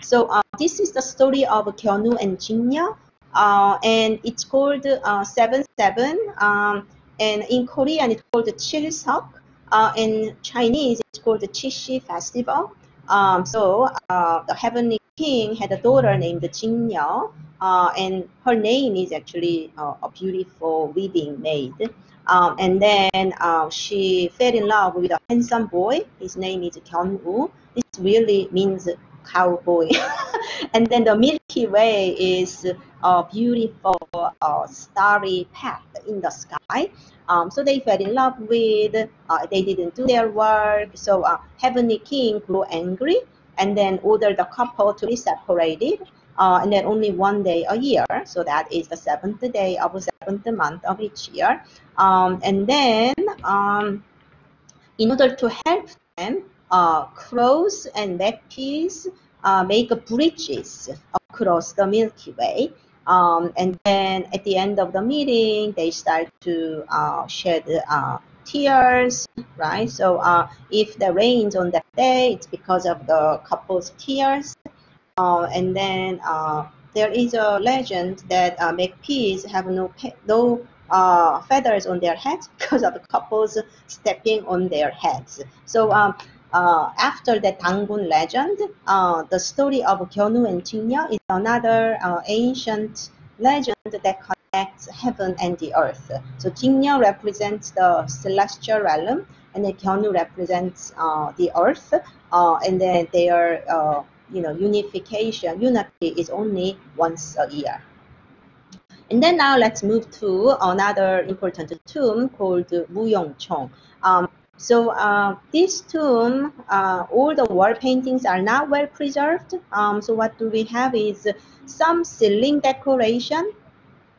So uh, this is the story of Kyonu and Jingyo, uh, and it's called uh, Seven Seven. Um, and in Korean, it's called Chilseok. Uh, in Chinese, it's called the Qixi Festival. Um, so uh, the Heavenly King had a daughter named Jingyo, uh, and her name is actually uh, a beautiful weaving maid. Um, and then uh, she fell in love with a handsome boy. His name is Kyunwoo. This really means cowboy. and then the Milky Way is a beautiful uh, starry path in the sky. Um, so they fell in love with, uh, they didn't do their work. So uh, Heavenly King grew angry and then ordered the couple to be separated. Uh, and then only one day a year. So that is the seventh day of the seventh month of each year. Um, and then um, in order to help them, uh, crows and Magpies uh, make bridges across the Milky Way. Um, and then at the end of the meeting, they start to uh, shed uh, tears, right? So uh, if the rains on that day, it's because of the couple's tears. Uh, and then there is a legend that Magpies have no no uh, feathers on their heads because of the couples stepping on their heads. So um, uh, after the Dangun legend, uh, the story of Kyonu and Jingyo is another uh, ancient legend that connects heaven and the earth. So Jingyo represents the celestial realm, and then represents uh, the earth, uh, and then their uh, you know unification, unity is only once a year. And then now let's move to another important tomb called Muyongchong. Um, so uh, this tomb, uh, all the wall paintings are not well preserved. Um, so what do we have is some ceiling decoration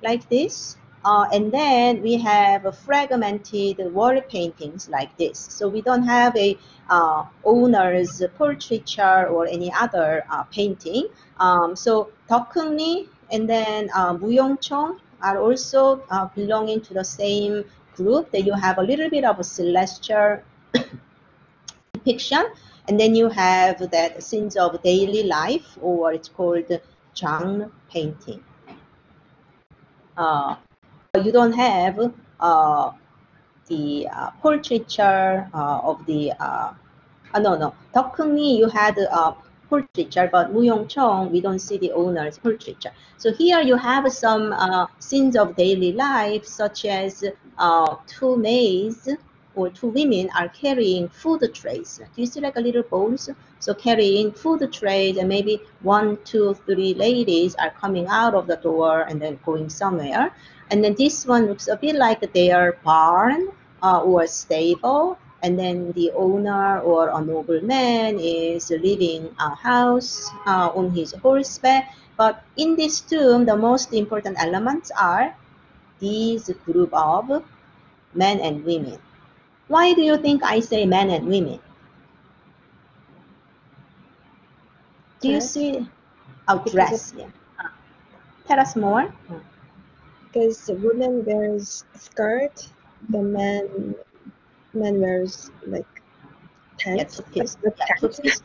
like this. Uh, and then we have fragmented wall paintings like this. So we don't have a uh, owner's portraiture or any other uh, painting. Um, so Deokheungri and then uh, Chong are also uh, belonging to the same group that you have a little bit of a celestial depiction and then you have that scenes of daily life or it's called genre painting. Uh, you don't have uh, the uh, portraiture uh, of the uh, uh, no no. Deokheungri you had portraiture, but Muyongchong, we don't see the owner's portraiture. So here you have some uh, scenes of daily life, such as uh, two maids or two women are carrying food trays. Do you see like a little bowls? So carrying food trays and maybe one, two, three ladies are coming out of the door and then going somewhere. And then this one looks a bit like their barn uh, or stable and then the owner or a nobleman is living a house uh, on his horseback. But in this tomb, the most important elements are these group of men and women. Why do you think I say men and women? Do you see? Oh, dress. Yeah. Tell us more. Because the woman wears a skirt, the man man wears like pants. Yes, yes.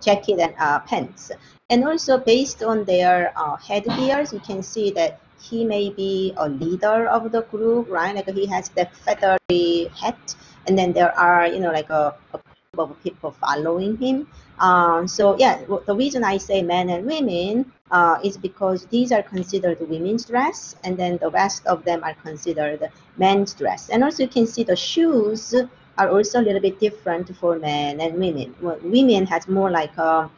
jacket and uh, pants. And also based on their uh, headgears, you can see that he may be a leader of the group, right? Like he has the feathery hat, and then there are, you know, like a, a of people following him. Um, so yeah, the reason I say men and women uh, is because these are considered women's dress, and then the rest of them are considered men's dress. And also you can see the shoes are also a little bit different for men and women. Well, women has more like a,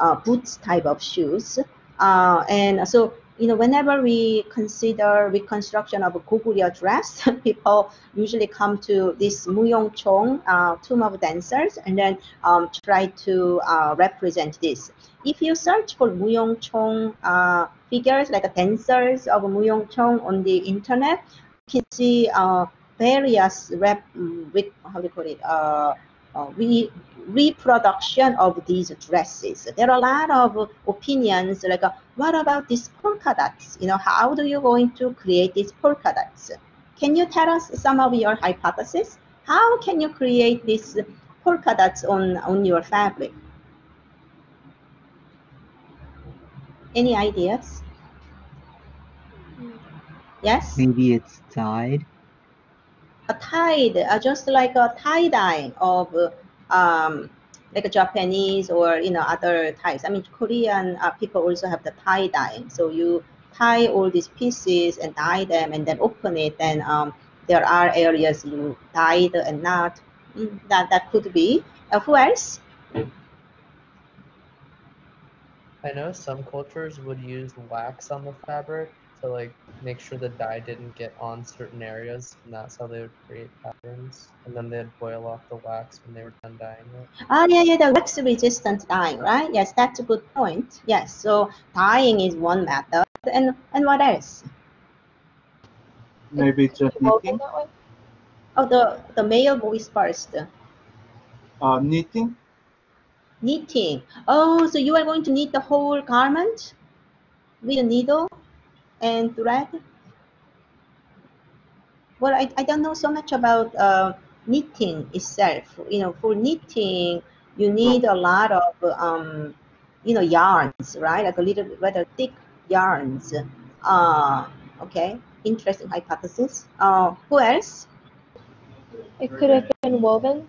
a boots type of shoes, uh, and so you know, whenever we consider reconstruction of a Goguryeo dress, people usually come to this Muyongchong uh, tomb of dancers and then um, try to uh, represent this. If you search for Muyongchong uh, figures, like dancers of Muyongchong on the internet, you can see uh, various rep, how do you call it, uh, re reproduction of these dresses. There are a lot of opinions like, uh, what about these polka dots? You know, how do you going to create these polka dots? Can you tell us some of your hypotheses? How can you create these polka dots on, on your fabric? Any ideas? Yes? Maybe it's dyed. A tide, uh, just like a tie dye of um, like a Japanese or you know other types. I mean, Korean uh, people also have the tie dye. So you tie all these pieces and dye them, and then open it. And um, there are areas you dyed and not. Mm, that that could be. Uh, who else? I know some cultures would use wax on the fabric to like make sure the dye didn't get on certain areas, and that's how they would create patterns. And then they'd boil off the wax when they were done dyeing it. Ah, yeah, yeah, the wax resistant dyeing, right? Yes, that's a good point. Yes, so dyeing is one method, and and what else? Maybe just knitting. Oh, the the male voice first. Uh, knitting. Knitting. Oh, so you are going to knit the whole garment with a needle and thread? Well, I, I don't know so much about uh, knitting itself. You know, for knitting, you need a lot of, um, you know, yarns, right? Like a little rather thick yarns. Uh, okay, interesting hypothesis. Uh, who else? It could have been woven.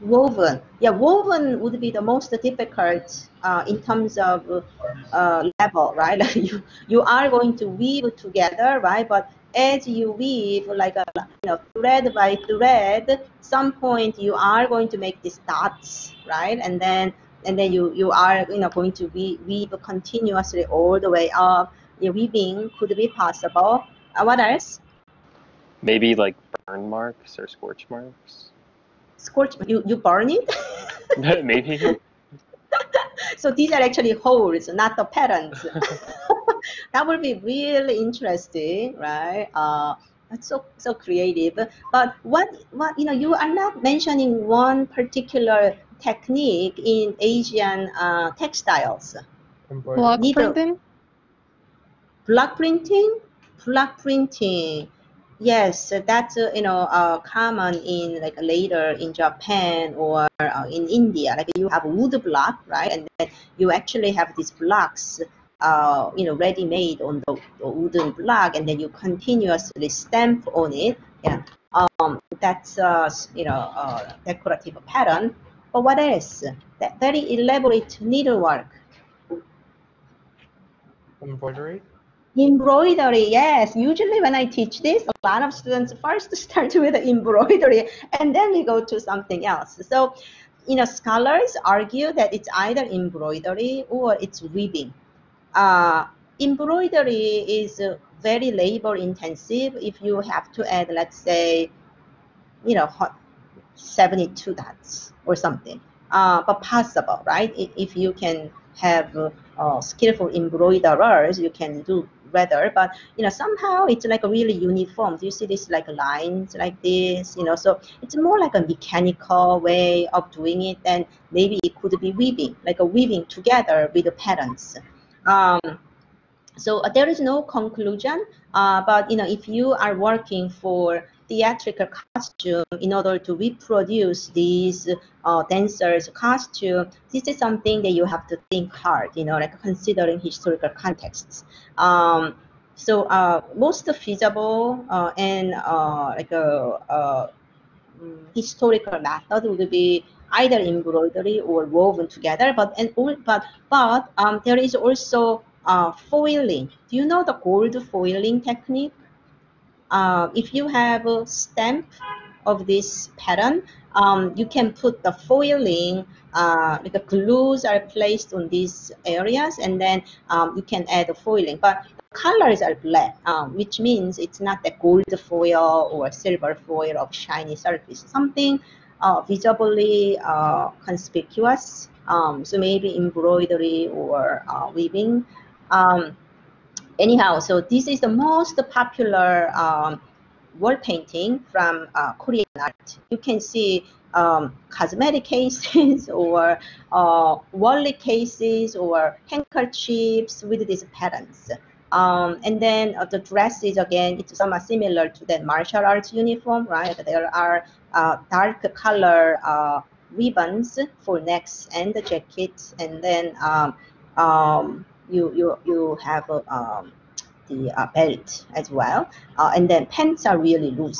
Woven. Yeah, woven would be the most difficult uh, in terms of uh, level, right? You you are going to weave together, right? But as you weave, like a you know thread by thread, some point you are going to make these dots, right? And then and then you you are you know going to weave, weave continuously all the way up. Your weaving could be possible. Uh, what else? Maybe like burn marks or scorch marks. Scorch. You you burn it. Maybe. so these are actually holes, not the patterns. that would be really interesting, right? Uh, that's so so creative. But what what you know, you are not mentioning one particular technique in Asian uh, textiles. Block Needle. printing. Block printing, block printing. Yes, that's uh, you know uh, common in like later in Japan or uh, in India. Like you have wood block, right, and then you actually have these blocks, uh, you know, ready made on the, the wooden block, and then you continuously stamp on it. Yeah, um, that's uh, you know uh, decorative pattern. But what else? That very elaborate needlework. Embroidery. Embroidery, yes. Usually when I teach this, a lot of students first start with embroidery and then we go to something else. So, you know, scholars argue that it's either embroidery or it's weaving. Uh, embroidery is very labor intensive if you have to add, let's say, you know, 72 dots or something. Uh, but possible, right? If, if you can have uh, skillful embroiderers, you can do better. But you know, somehow it's like a really uniform. Do you see this like lines like this? You know, so it's more like a mechanical way of doing it. And maybe it could be weaving, like a weaving together with the patterns. Um, so uh, there is no conclusion. Uh, but you know, if you are working for theatrical costume in order to reproduce these uh, dancers' costume, this is something that you have to think hard, you know, like considering historical contexts. Um, so uh, most feasible uh, and uh, like a, a mm, historical method would be either embroidery or woven together. But and but but um, there is also uh, foiling. Do you know the gold foiling technique? Uh, if you have a stamp of this pattern, um, you can put the foiling, uh, like the glues are placed on these areas, and then um, you can add the foiling. But the colors are black, um, which means it's not the gold foil or silver foil of shiny surface. Something uh, visibly uh, conspicuous. Um, so maybe embroidery or uh, weaving. Anyhow, so this is the most popular um, wall painting from uh, Korean art. You can see um, cosmetic cases or uh, wallet cases or handkerchiefs with these patterns. Um, and then uh, the dresses again, it's somewhat similar to the martial arts uniform, right? There are uh, dark color uh, ribbons for necks and the jackets, and then um, um, you you you have a, um, the uh, belt as well, uh, and then pants are really loose.